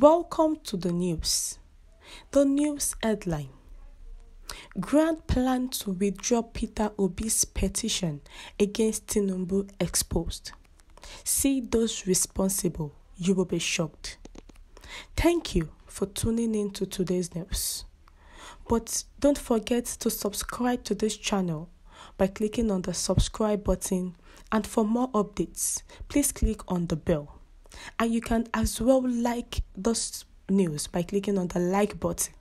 Welcome to the news. The news headline Grand plan to withdraw Peter Obi's petition against Tinubu exposed. See those responsible, you will be shocked. Thank you for tuning in to today's news. But don't forget to subscribe to this channel by clicking on the subscribe button and for more updates, please click on the bell. And you can as well like this news by clicking on the like button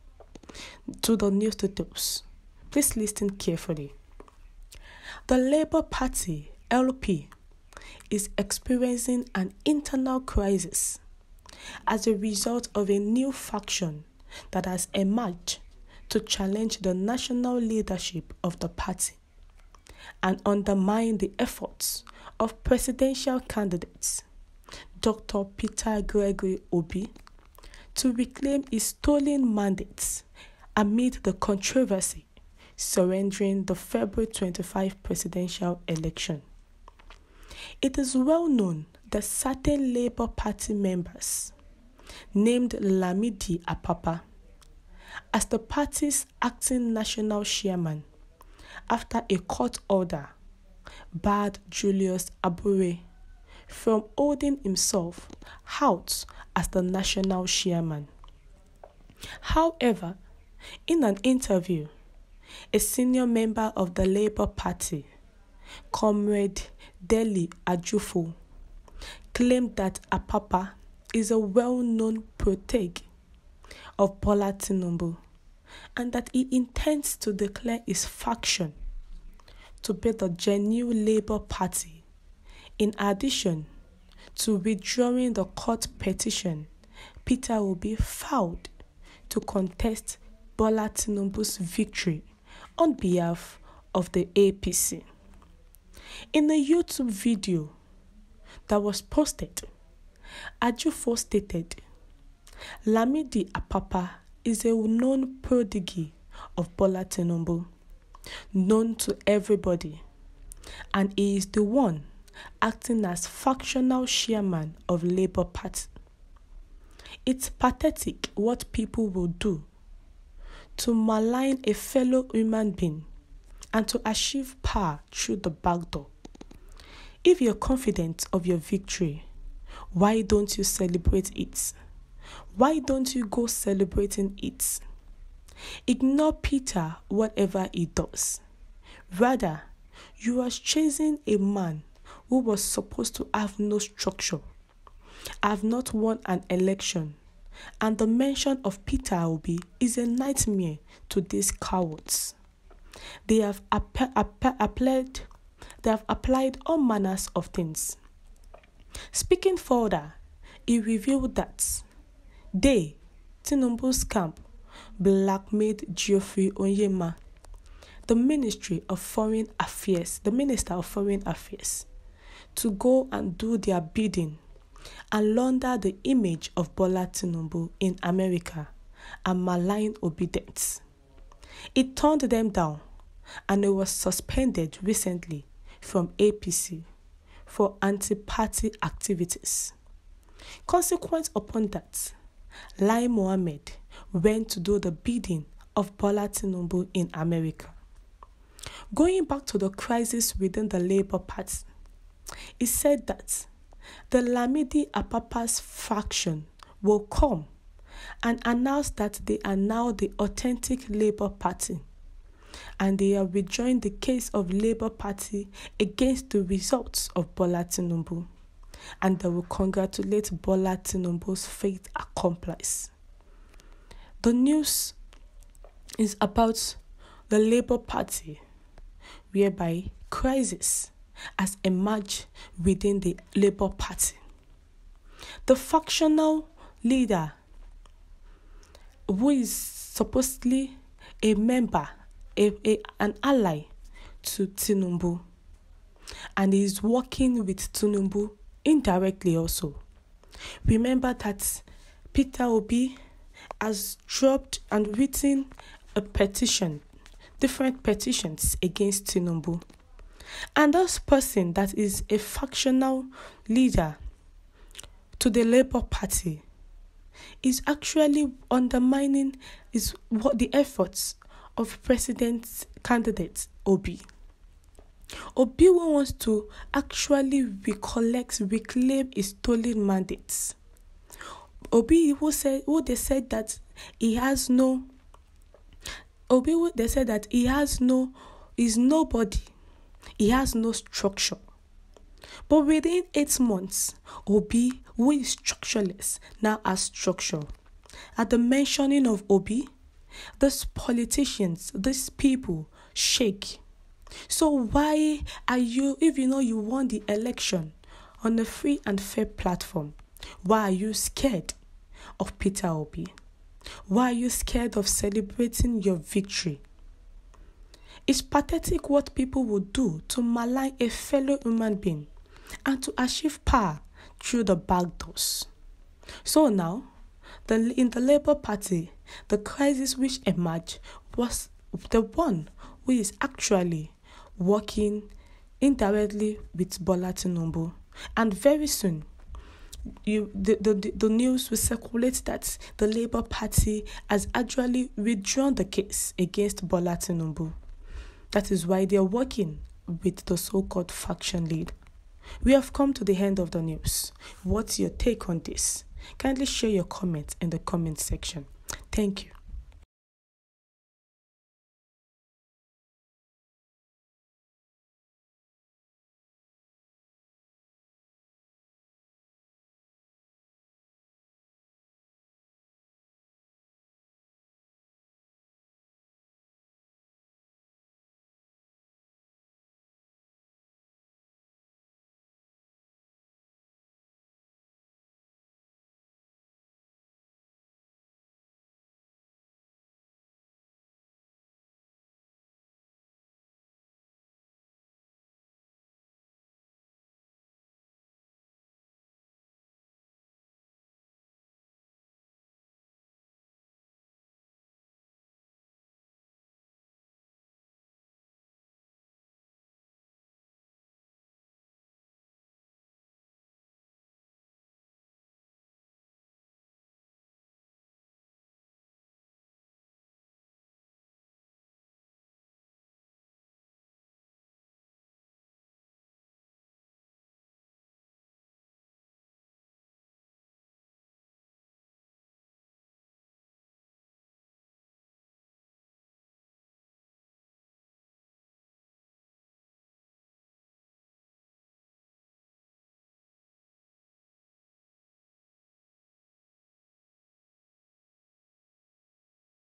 to the news details. Please listen carefully. The Labour Party, LP, is experiencing an internal crisis as a result of a new faction that has emerged to challenge the national leadership of the party and undermine the efforts of presidential candidates Dr. Peter Gregory Obi to reclaim his stolen mandates amid the controversy surrendering the February 25 presidential election. It is well known that certain Labour Party members, named Lamidi Apapa, as the party's acting national chairman, after a court order barred Julius Abure from holding himself out as the national chairman. However, in an interview, a senior member of the Labour Party, Comrade Dele Ajufo, claimed that Apapa is a well-known protege of Bola Tinubu and that he intends to declare his faction to be the genuine Labour Party in addition to withdrawing the court petition Peter Obi filed to contest Bola Tinubu's victory on behalf of the APC. In a YouTube video that was posted, Ajufo stated, Lamidi Apapa is a known prodigy of Bola Tinubu, known to everybody, and he is the one acting as factional chairman of Labour Party. It's pathetic what people will do to malign a fellow human being and to achieve power through the back door. If you're confident of your victory, why don't you celebrate it? Why don't you go celebrating it? Ignore Peter, whatever he does. Rather, you are chasing a man who was supposed to have no structure, have not won an election, and the mention of Peter Obi is a nightmare to these cowards. They have app- app- applied, they have applied all manners of things. Speaking further, he revealed that they, Tinubu's camp, blackmailed Geoffrey Onyeama, the Ministry of Foreign Affairs, the Minister of Foreign Affairs, to go and do their bidding and launder the image of Bola Tinubu in America and malign obedience. It turned them down and it was suspended recently from APC for anti party activities. Consequent upon that, Lai Mohammed went to do the bidding of Bola Tinubu in America. Going back to the crisis within the Labour Party, he said that the Lamidi Apapa's faction will come and announce that they are now the authentic Labour Party and they are withdrawing the case of Labour Party against the results of Bola Tinubu and they will congratulate Bola Tinubu's fait accompli. The news is about the Labour Party whereby crisis has emerged within the Labour Party. The factional leader, who is supposedly a member, a, a, an ally to Tinubu, and is working with Tinubu indirectly also. Remember that Peter Obi has dropped and written a petition, different petitions against Tinubu. And this person that is a factional leader to the Labour Party is actually undermining is what the efforts of president candidate Obi. Obi wants to actually recollect, reclaim his stolen mandates. Obi who said who they said that he has no Obi they said that he has no is nobody. He has no structure. But within eight months, Obi, who is structureless, now has structure. At the mentioning of Obi, these politicians, these people shake. So why are you, if you know you won the election on a free and fair platform, why are you scared of Peter Obi? Why are you scared of celebrating your victory? It's pathetic what people would do to malign a fellow human being and to achieve power through the back doors. So now, the, in the Labour Party, the crisis which emerged was the one who is actually working indirectly with Bola Tinubu. And very soon, you, the, the, the news will circulate that the Labour Party has actually withdrawn the case against Bola Tinubu. That is why they are working with the so called faction lead. We have come to the end of the news. What's your take on this? Kindly share your comments in the comment section. Thank you.